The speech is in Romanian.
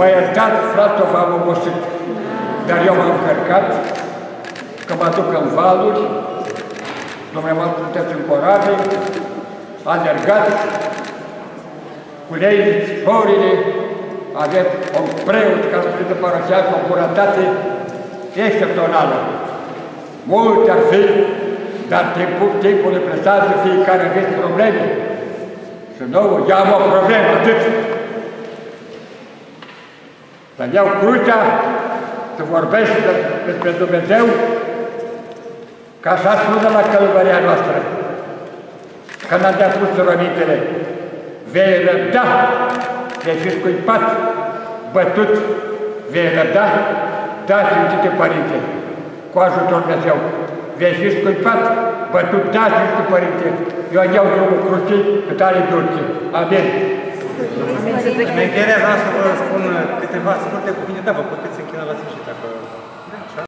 Mă iertat, frate, v-am obosit, dar eu m-am încărcat, că mă duc în valuri, dumneavoastră sunteți în corabie, alergați, culeiți florile, aveți un preot ca să fie parohial cu o curătate excepțională. Multe ar fi, dar timpul, timpul ne prestează fiecare aveți probleme. Și nouă, eu am o problemă, atât. Să iau crucea, să vorbesc despre Dumnezeu, ca așa spune la călătoria noastră. Când am de-a spus rogintele, vei răbda, vei fi scuipat, bătut, vei răbda, da, Sfântite Părinte, cu ajutorul Dumnezeu. Vei fi scuipat, bătut, da, Sfântite Părinte, eu iau drumul crucii, că tare dulce. Amin. În încheierea vreau să vă spun câteva scurte cuvinte, da, vă puteți închina la sfârșit, dacă